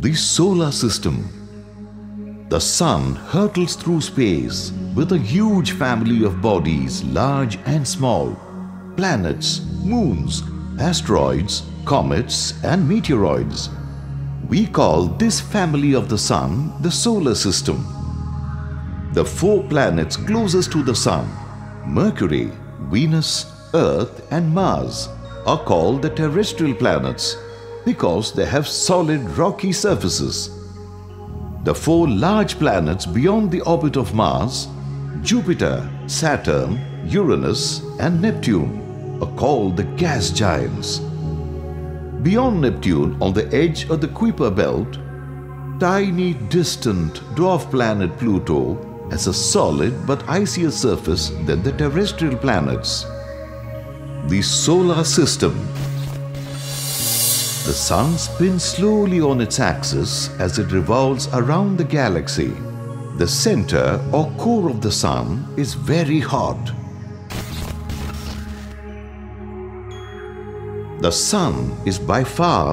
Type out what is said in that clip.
The solar system. The sun hurtles through space with a huge family of bodies, large and small, planets, moons, asteroids, comets, and meteoroids. We call this family of the sun the solar system. The four planets closest to the sun, Mercury, Venus, Earth, and Mars, are called the terrestrial planets because they have solid rocky surfaces. The four large planets beyond the orbit of Mars, Jupiter, Saturn, Uranus, and Neptune, are called the gas giants. Beyond Neptune, on the edge of the Kuiper belt, tiny distant dwarf planet Pluto has a solid but icier surface than the terrestrial planets. The solar system the Sun spins slowly on its axis as it revolves around the galaxy. The center or core of the Sun is very hot. The Sun is by far